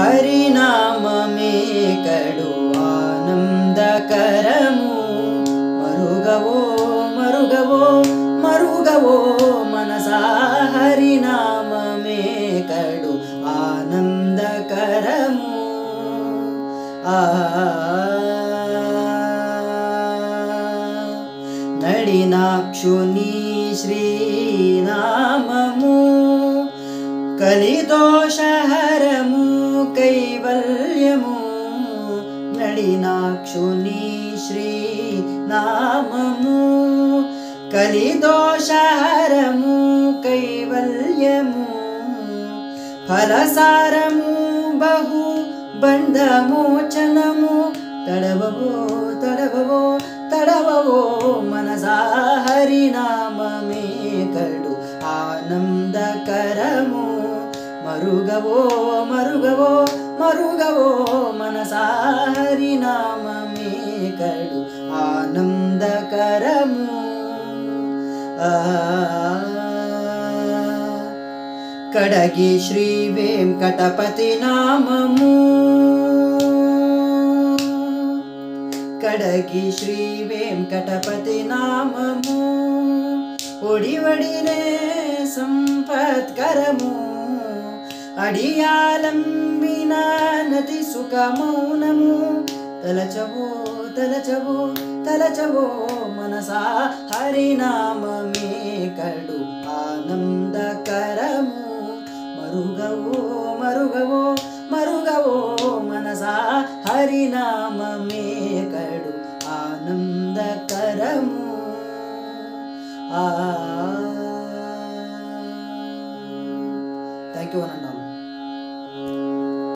हरिनाम मे कडु आनन्दकरमु मरुगवो मरुगवो मरुगवो मनसा हरिनाम मे कडु आनन्दकरमू आलिनाक्षुनीश्रीनामू कलितोष कलिनाक्षुनि श्रीनाममु कलिदोषारमु कैवल्यमु फलसारमु बहु बन्धमोचनमु तडववो तडववो तडववो मनसा हरिणाममे कलु आनन्दकरमु मरुगवो मरुगवो मरुगवो मनसा హరినామమే కడు ఆనందకరము కడగి శ్రీ వెంకటపతి నామము. కడగి శ్రీ వెంకటపతి నామము. ఒడివడినే సంపత్కరము. అడియాలంబిన నది సుఖమౌనము. తలచవో తలచవో తలచవో మనసా హరినామమే కడు ఆనందకరము మరుగవో మరుగవో మరుగవో మనసా హరినామమే కడు ఆనందకరము ఆ థ్యాంక్ యూ అనండి